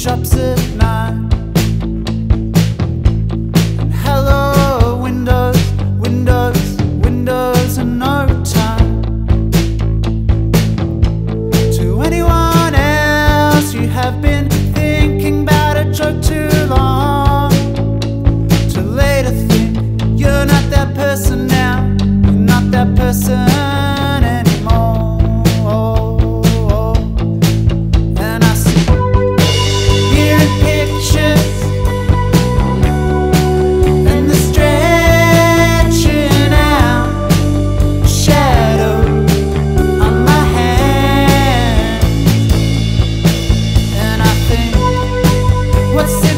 shops at night. And hello, windows, windows, windows, and no time. To anyone else, you have been thinking about a joke too long. Too late to think you're not that person now. You're not that person. What's